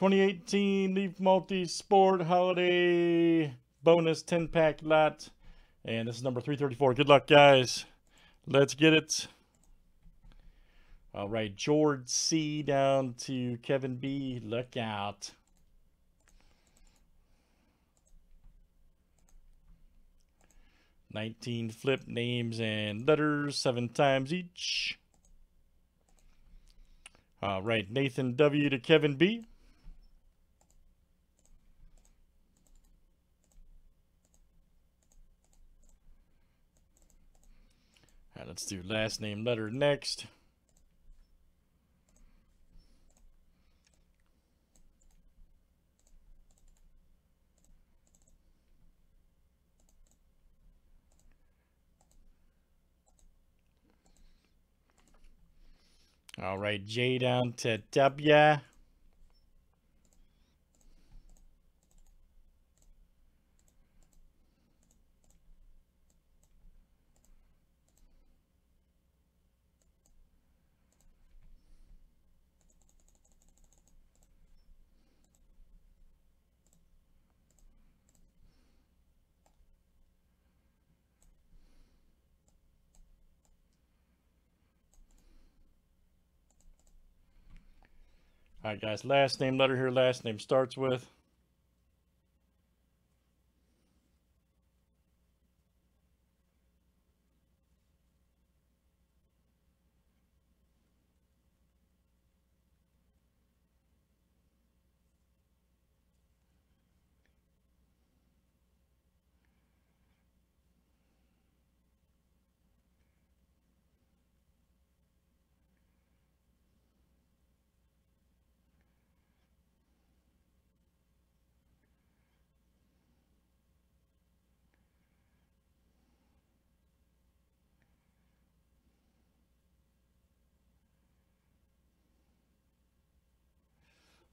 2018 Leaf Multi Sport Holiday Bonus 10 pack lot. And this is number 334. Good luck, guys. Let's get it. All right, George C down to Kevin B. Look out. Nineteen flip names and letters, seven times each. All right, Nathan W to Kevin B. Let's do last name letter next. All right, J down to W. All right, guys, last name letter here, last name starts with.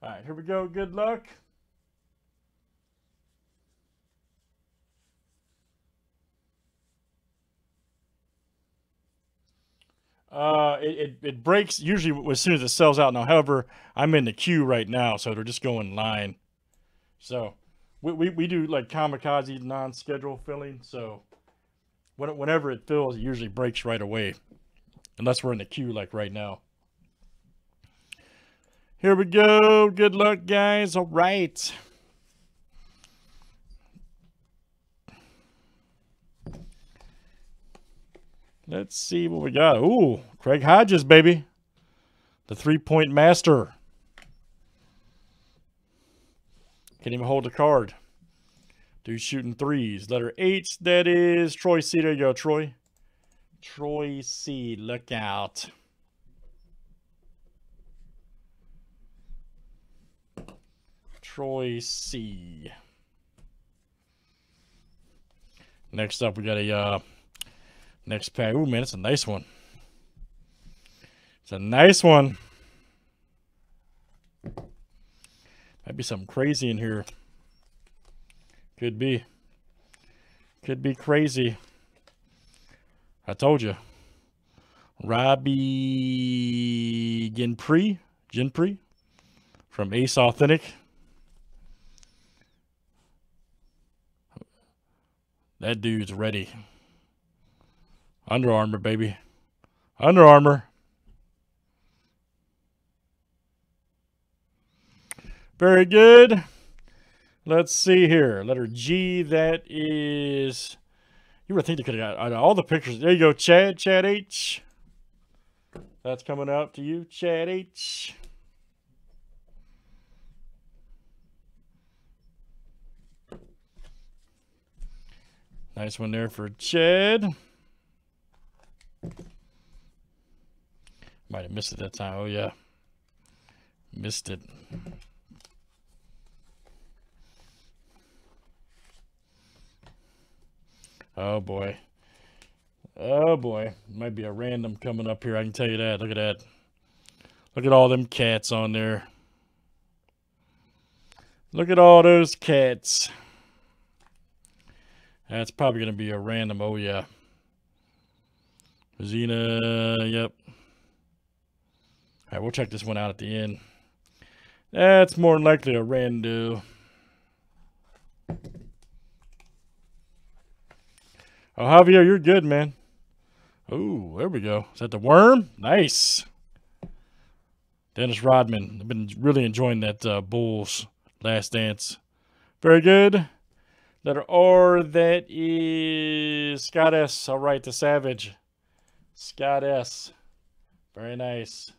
All right, here we go. Good luck. Uh, it, it, it breaks usually as soon as it sells out. Now, however, I'm in the queue right now, so they're just going line. So we, we, we do like kamikaze non-schedule filling. So when, whenever it fills, it usually breaks right away, unless we're in the queue like right now. Here we go. Good luck, guys. All right. Let's see what we got. Ooh, Craig Hodges, baby. The three-point master. Can't even hold a card. Dude shooting threes. Letter H, that is Troy C. There you go, Troy. Troy C. Look out. Troy C. Next up, we got a uh, next pack. Ooh, man, it's a nice one. It's a nice one. Might be something crazy in here. Could be. Could be crazy. I told you. Robbie Ginepri, Ginepri from Ace Authentic. That dude's ready. Under Armour, baby. Under Armour. Very good. Let's see here. Letter G, that is... You would think they could have got all the pictures. There you go, Chad. Chad H. That's coming out to you, Chad H. Nice one there for Chad. Might have missed it that time. Oh, yeah. Missed it. Oh, boy. Oh, boy. Might be a random coming up here. I can tell you that. Look at that. Look at all them cats on there. Look at all those cats. That's probably going to be a random. Oh, yeah. Zena, yep. All right, we'll check this one out at the end. That's more than likely a Randu. Oh, Javier, you're good, man. Oh, there we go. Is that the worm? Nice. Dennis Rodman. I've been really enjoying that uh, Bulls last dance. Very good. Letter R, that is Scott S. All right, the Savage. Scott S. Very nice.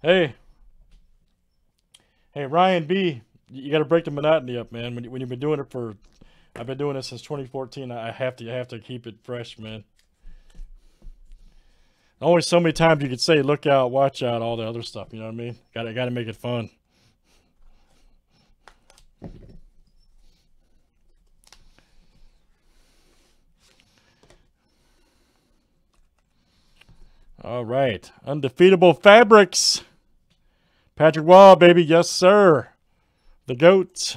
Hey. Hey, Ryan B. You got to break the monotony up, man. When, when you've been doing it for, I've been doing this since 2014. I have to, have to keep it fresh, man. Only so many times you could say, "Look out, watch out," all the other stuff. You know what I mean? Got to, got to make it fun. All right, undefeatable fabrics. Patrick Wall, baby. Yes, sir. The GOAT.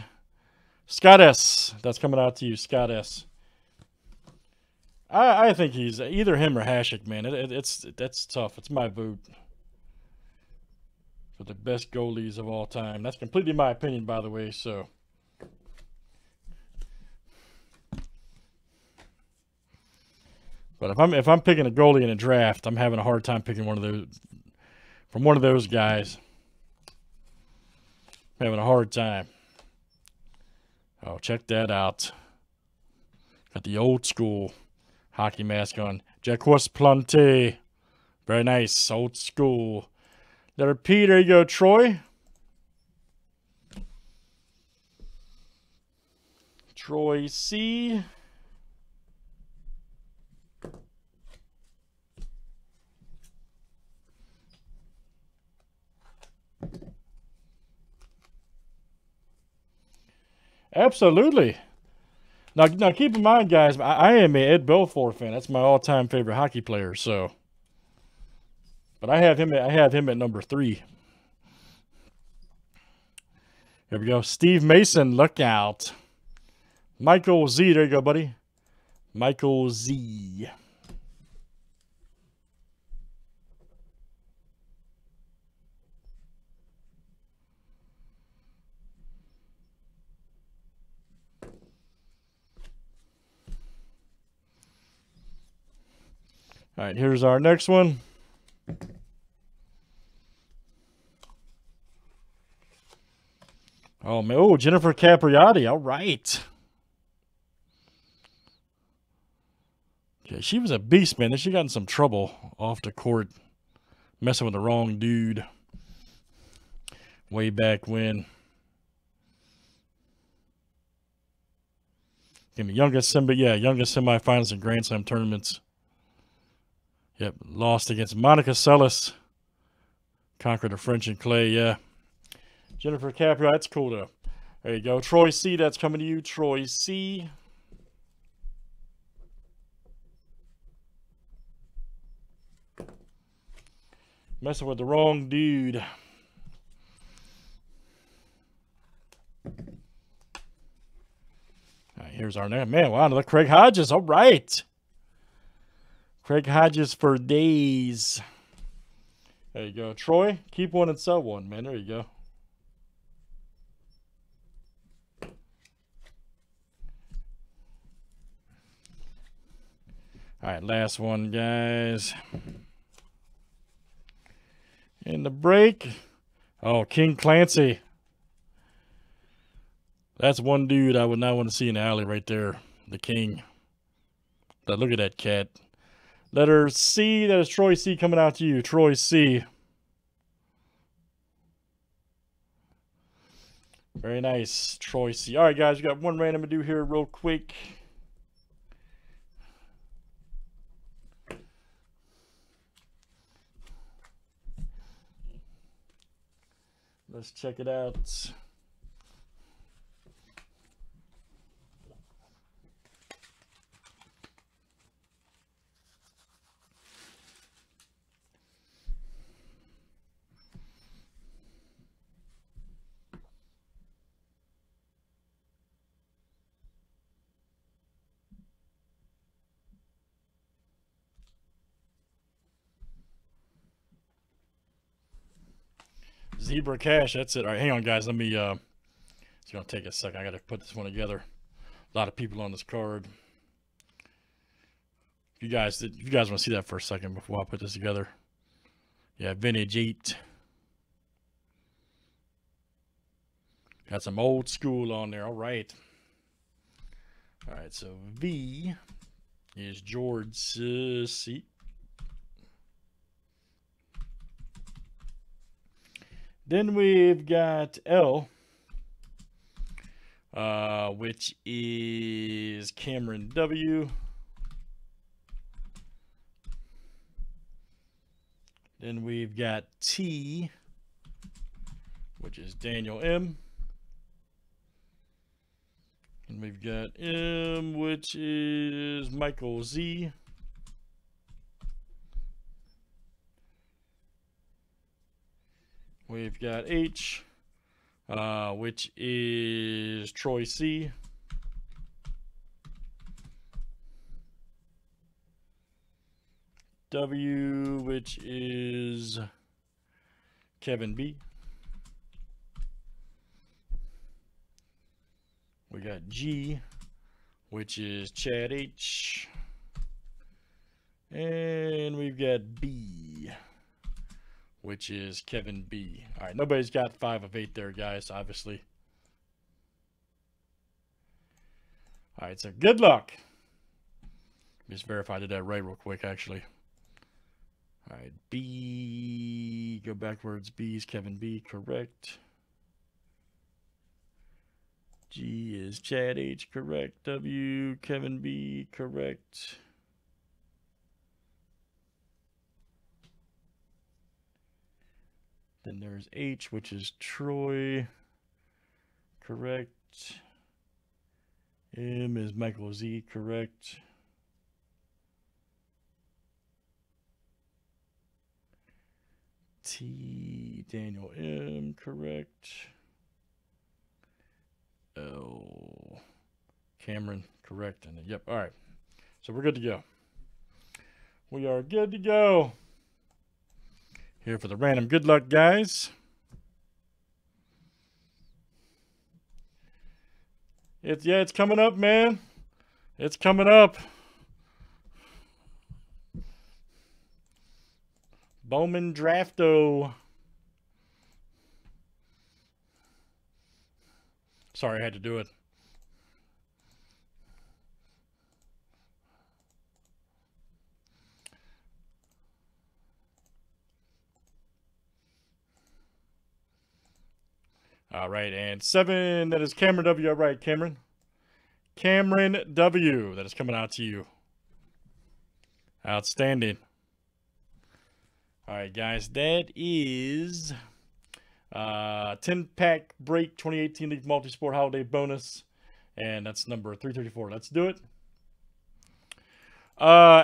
Scott S. That's coming out to you, Scott S. I, I think he's either him or Hasek, man. It, it, it's That's tough. It's my vote for the best goalies of all time. That's completely my opinion, by the way, so. But if I'm if I'm picking a goalie in a draft, I'm having a hard time picking one of those from one of those guys having a hard time. Oh, check that out. Got the old school hockey mask on. Jacques Plante. Very nice. Old school. Letter P. There you go, Troy. Troy C. Absolutely. Now, now keep in mind, guys, I, I am a Ed Belfour fan. That's my all-time favorite hockey player. So, but I have him. I have him at number three. Here we go. Steve Mason, look out. Michael Z. There you go, buddy. Michael Z. All right, here's our next one. Oh, man. Oh, Jennifer Capriati. All right. Okay, she was a beast, man. She got in some trouble off the court, messing with the wrong dude way back when. In the youngest semi, yeah, youngest semifinals and Grand Slam tournaments. Yep, lost against Monica Seles. Conquered the French and Clay, yeah. Jennifer Caprio, that's cool though. There you go. Troy C, that's coming to you. Troy C. Messing with the wrong dude. Here's our name. Man, wow, look, Craig Hodges. All right. Craig Hodges for days. There you go. Troy, keep one and sell one, man. There you go. All right, last one, guys. In the break. Oh, King Clancy. That's one dude I would not want to see in the alley right there. The king. But look at that cat. Letter C, that is Troy C coming out to you. Troy C. Very nice, Troy C. All right, guys, we got one random to do here real quick. Let's check it out. Zebra Cash. That's it. All right, hang on, guys. Let me. Uh, it's gonna take a second. I got to put this one together. A lot of people on this card. If you guys, if you guys want to see that for a second before I put this together. Yeah, vintage eight. Got some old school on there. All right. All right. So V is George uh, C. Then we've got L, uh, which is Cameron W. Then we've got T, which is Daniel M. And we've got M, which is Michael Z. We've got H, uh, which is Troy C. W, which is Kevin B. We got G, which is Chad H. And we've got B, which is Kevin B. All right, nobody's got five of eight there, guys, obviously. All right, so good luck. Just verify I did that right real quick, actually. All right, B, go backwards. B is Kevin B, correct. G is Chad H, correct. W, Kevin B, correct. Then there's H, which is Troy, correct. M is Michael Z, correct. T, Daniel M, correct. L, Cameron, correct. And yep, all right. So we're good to go. We are good to go. Here for the random good luck, guys. It's yeah, it's coming up, man. It's coming up. Bowman Drafto. Sorry, I had to do it. All right, and seven, that is Cameron W. All right, Cameron. Cameron W. That is coming out to you. Outstanding. All right, guys, that is uh 10 pack break 2018 Leaf Multisport Holiday Bonus. And that's number 334. Let's do it. Uh